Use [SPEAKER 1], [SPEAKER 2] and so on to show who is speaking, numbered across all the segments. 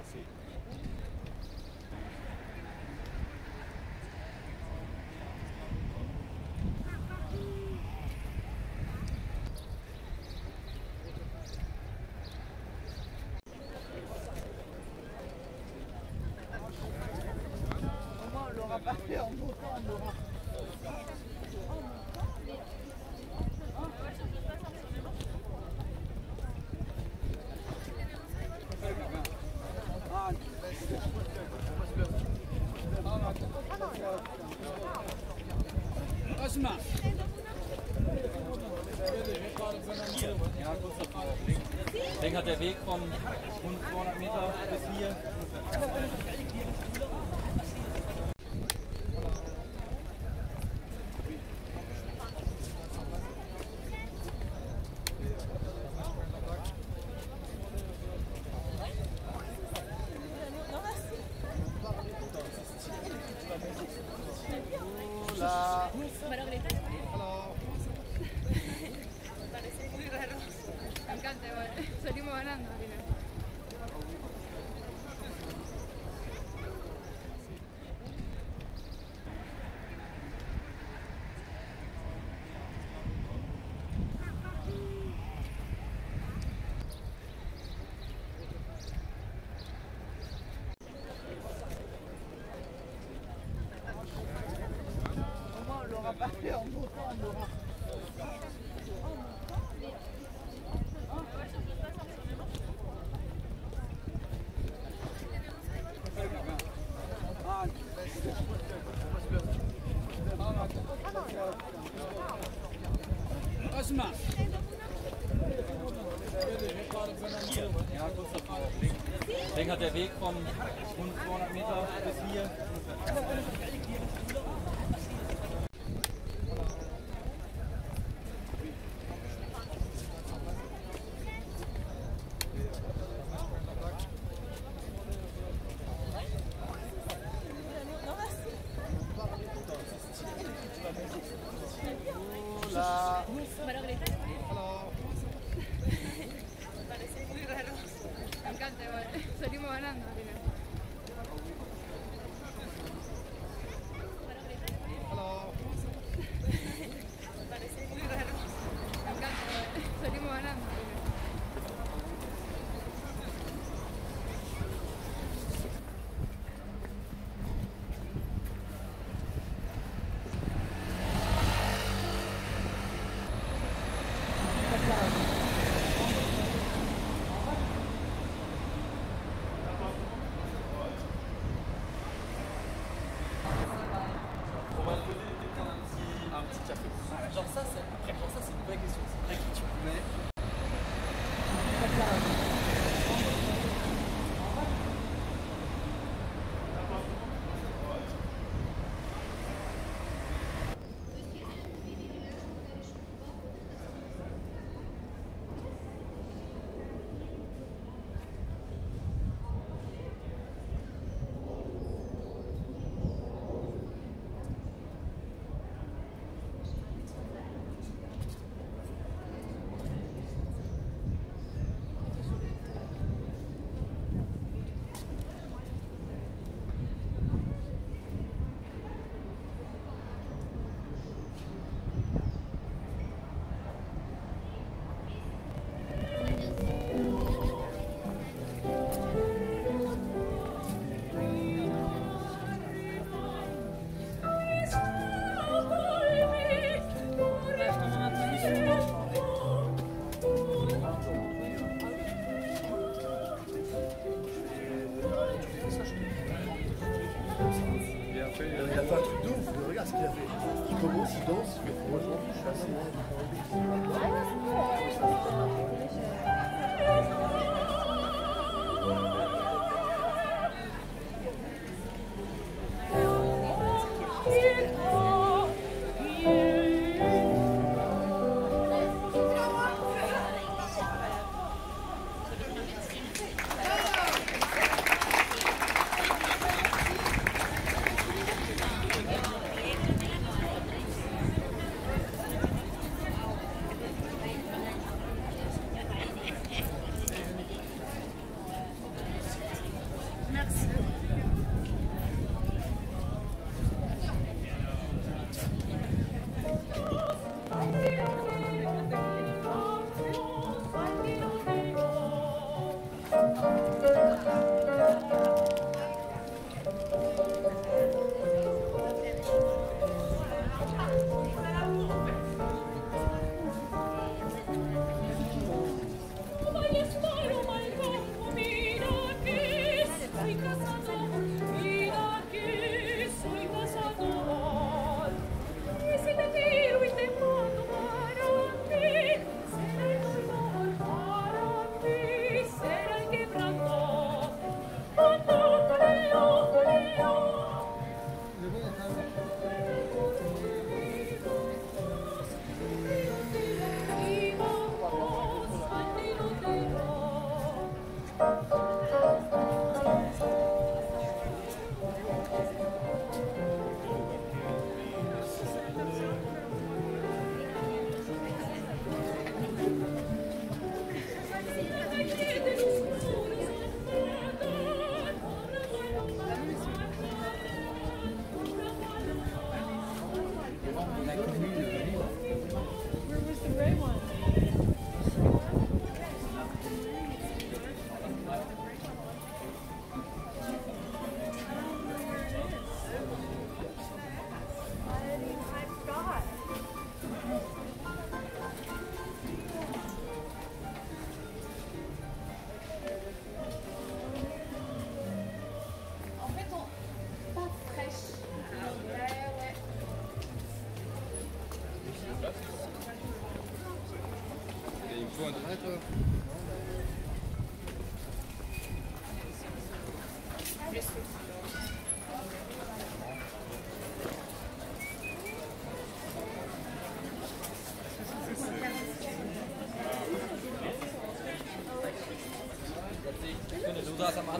[SPEAKER 1] coffee. von 100 Meter bis hier. Deswegen hat der Weg von 500 Meter bis hier.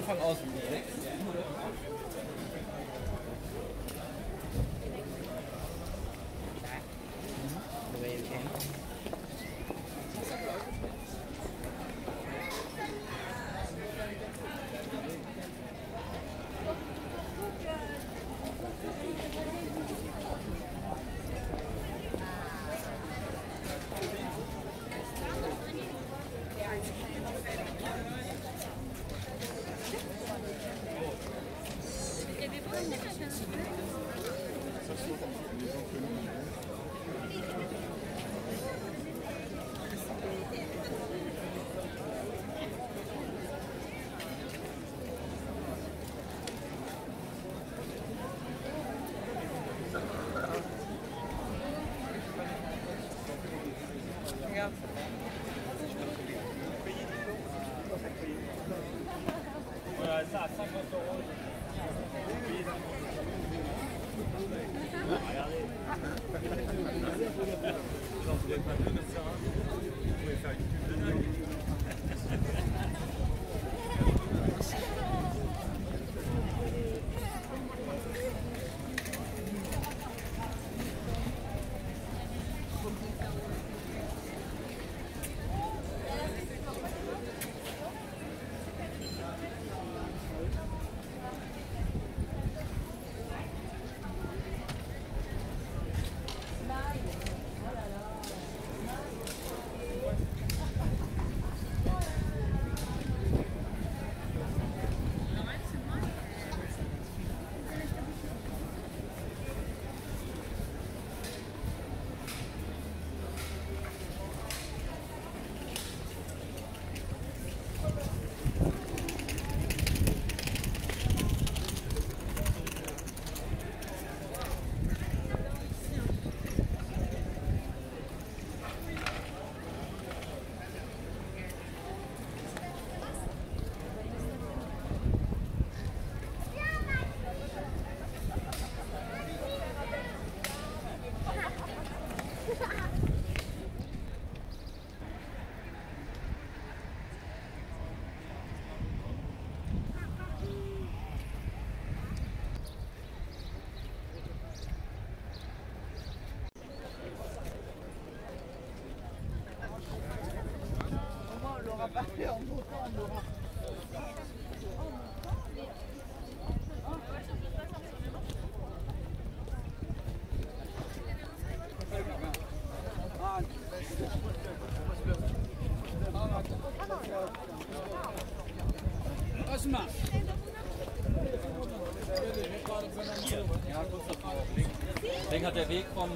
[SPEAKER 2] Anfang
[SPEAKER 1] aus. ça à 50 euros. Regardez. Vous pouvez faire une
[SPEAKER 3] pub de
[SPEAKER 1] dingue. Davor. Deswegen hat der Weg von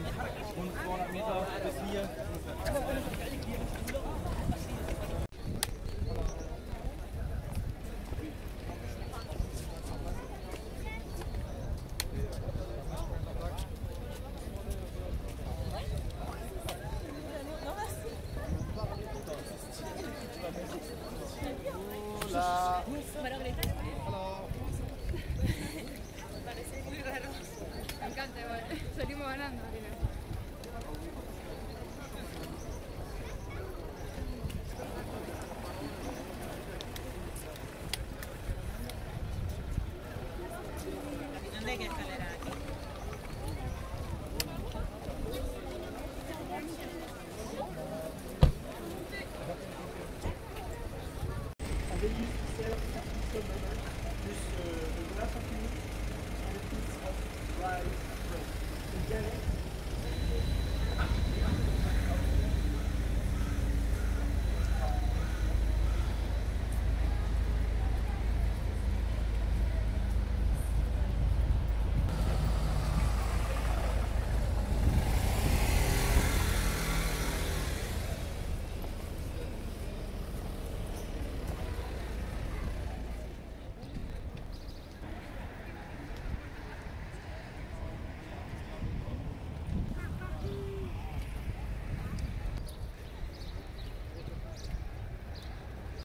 [SPEAKER 4] no.
[SPEAKER 5] Plus euh, de la avec une sauce, rice, bread. Lieutenant.